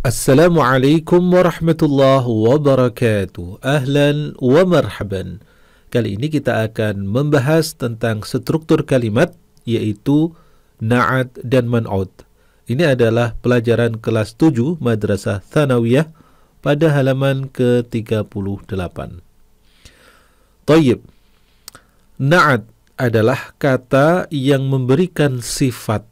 Assalamualaikum warahmatullahi wabarakatuh. Ahlan wa marhaban. Kali ini kita akan membahas tentang struktur kalimat yaitu na'at dan man'ud. Ini adalah pelajaran kelas 7 Madrasah Thanawiyah pada halaman ke-38. Tayyib. Na'at adalah kata yang memberikan sifat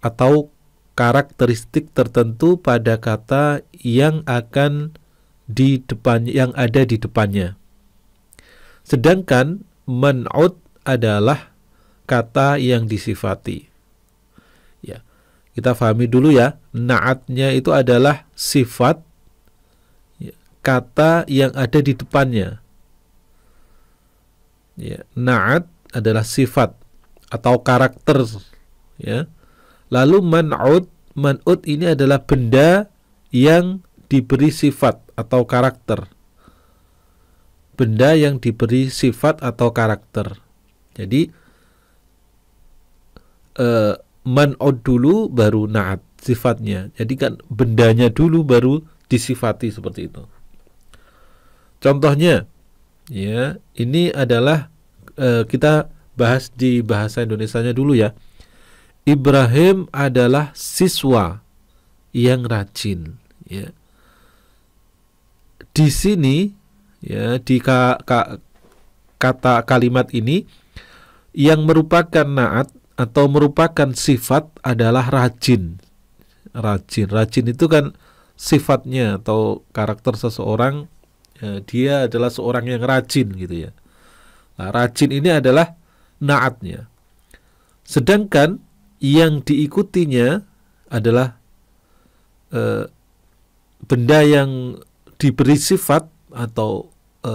atau karakteristik tertentu pada kata yang akan di depan yang ada di depannya. Sedangkan man'ud adalah kata yang disifati. Ya. Kita pahami dulu ya, na'atnya itu adalah sifat ya, kata yang ada di depannya. Ya, na'at adalah sifat atau karakter ya. Lalu man'ud man'ud ini adalah benda yang diberi sifat atau karakter. Benda yang diberi sifat atau karakter. Jadi uh, man'ud dulu baru na'at sifatnya. Jadi kan bendanya dulu baru disifati seperti itu. Contohnya, ya ini adalah uh, kita bahas di bahasa Indonesia-nya dulu ya. Ibrahim adalah siswa yang rajin. Ya. Di sini, ya di ka, ka, kata kalimat ini yang merupakan naat atau merupakan sifat adalah rajin. Rajin, rajin itu kan sifatnya atau karakter seseorang. Ya, dia adalah seorang yang rajin gitu ya. Nah, rajin ini adalah naatnya. Sedangkan yang diikutinya adalah e, benda yang diberi sifat atau e,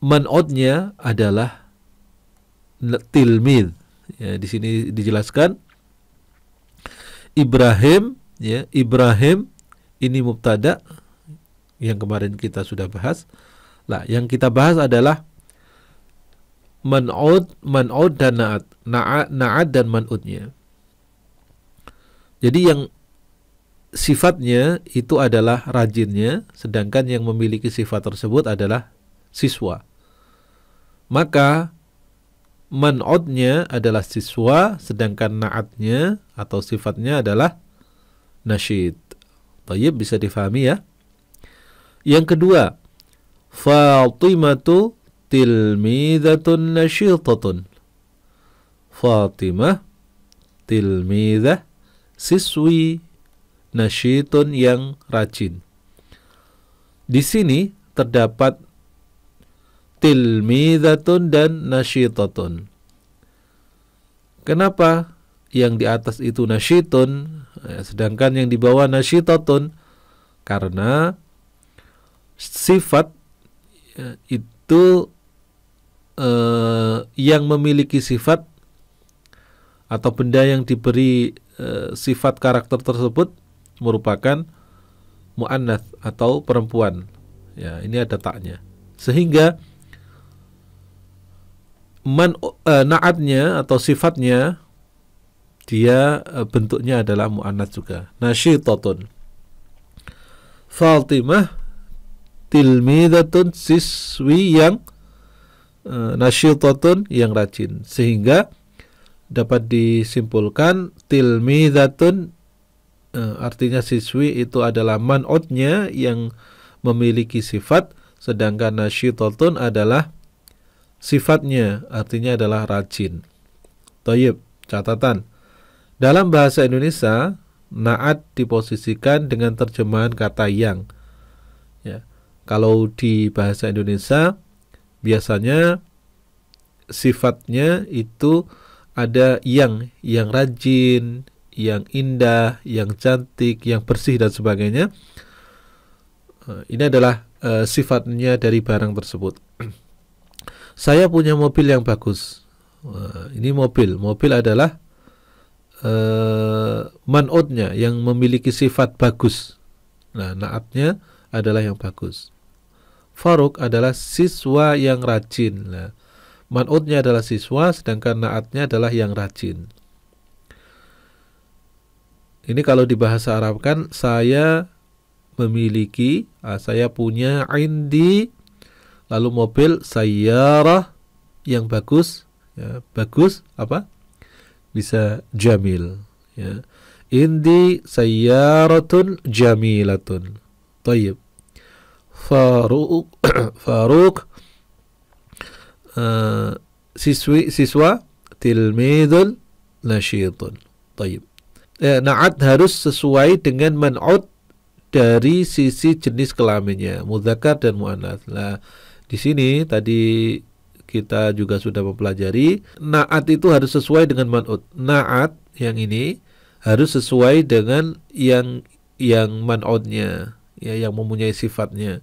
man'odnya adalah tilmid. Ya, di sini dijelaskan Ibrahim ya, Ibrahim ini mubtada yang kemarin kita sudah bahas. Lah, yang kita bahas adalah man'ud, man'ud dan na'at. Na'at, na'at dan man'udnya. Jadi yang sifatnya itu adalah rajinnya, sedangkan yang memiliki sifat tersebut adalah siswa. Maka man'udnya adalah siswa, sedangkan na'atnya atau sifatnya adalah nasyid. Tayyib bisa difahami ya. Yang kedua, Fatimatu tilmidatun nasyitatun. Fatimah tilmidah siswi nasyitun yang rajin. Di sini terdapat tilmidatun dan nasyitatun. Kenapa yang di atas itu nasyitun, sedangkan yang di bawah nasyitatun? Karena sifat ya, itu eh, yang memiliki sifat atau benda yang diberi eh, sifat karakter tersebut merupakan mu'annath atau perempuan. Ya, ini ada taknya. Sehingga man uh, naatnya atau sifatnya dia uh, bentuknya adalah muannats juga. Nasyitatun. Fatimah tilmidatun siswi yang nasyitatun yang rajin sehingga dapat disimpulkan tilmidatun uh, artinya siswi itu adalah man'utnya yang memiliki sifat sedangkan nasyitatun adalah sifatnya artinya adalah rajin. Toyib, catatan. Dalam bahasa Indonesia, naat diposisikan dengan terjemahan kata yang. Ya. Kalau di bahasa Indonesia, biasanya sifatnya itu ada yang, yang rajin, yang indah, yang cantik, yang bersih dan sebagainya. Eh, ini adalah uh, sifatnya dari barang tersebut. saya punya mobil yang bagus. ini mobil, mobil adalah uh, man'udnya yang memiliki sifat bagus. Nah, naatnya adalah yang bagus. Faruk adalah siswa yang rajin. Nah, man'udnya adalah siswa, sedangkan naatnya adalah yang rajin. Ini kalau di bahasa Arab kan saya memiliki, ah, saya punya indi lalu mobil sayyarah yang bagus, ya, bagus apa? Bisa jamil, ya. Indi sayyaratun jamilatun. Tayyib. Faruk Faruk uh, siswi siswa tilmidun nasyitun. Tayyib eh, naat harus sesuai dengan man'ud dari sisi jenis kelaminnya, mudzakkar dan muannats. Nah, di sini tadi kita juga sudah mempelajari naat itu harus sesuai dengan man'ud. Naat yang ini harus sesuai dengan yang yang man'udnya, ya yang mempunyai sifatnya.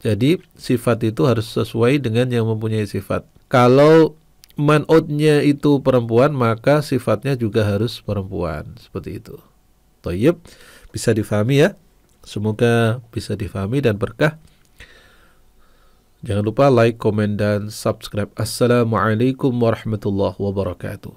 Jadi sifat itu harus sesuai dengan yang mempunyai sifat. Kalau man'udnya itu perempuan maka sifatnya juga harus perempuan seperti itu. Toyib bisa difahami ya. Semoga bisa difahami dan berkah. Jangan lupa like, komen, dan subscribe. Assalamualaikum warahmatullahi wabarakatuh.